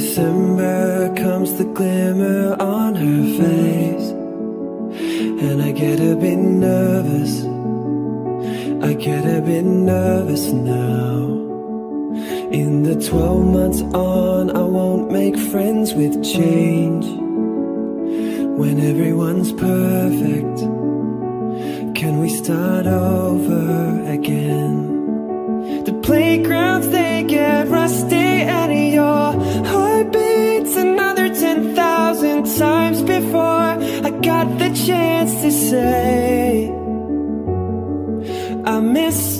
December comes the glimmer on her face And I get a bit nervous. I get a bit nervous now. In the 12 months on I won't make friends with change. When everyone's perfect Can we start over again? The playgrounds they get rusty and your times before I got the chance to say I miss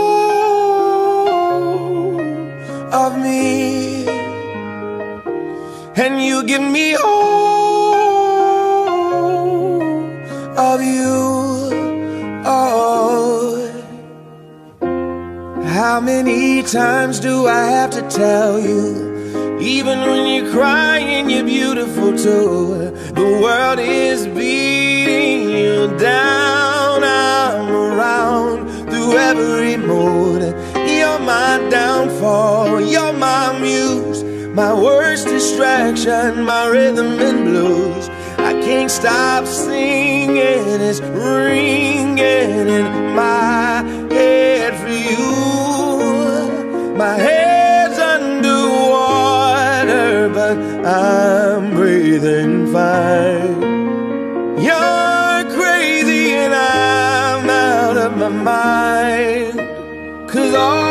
And you give me all of you. Oh. How many times do I have to tell you? Even when you're crying, you're beautiful too. The world is beating you down. I'm around through every mood. You're my downfall, you're my muse, my worst distraction, my rhythm and blues. I can't stop singing, it's ringing in my head for you. My head's underwater, but I'm breathing fine. You're crazy and I'm out of my mind. Cause all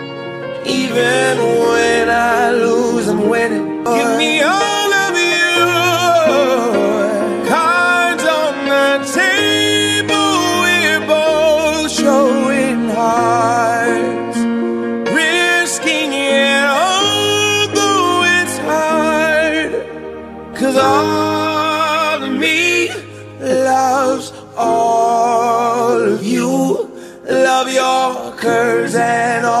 Even when I lose, I'm winning. Give me all of you. Cards on the table, we're both showing hearts. Risking it all, though it's hard. Cause all of me loves all of you. Love your curves and all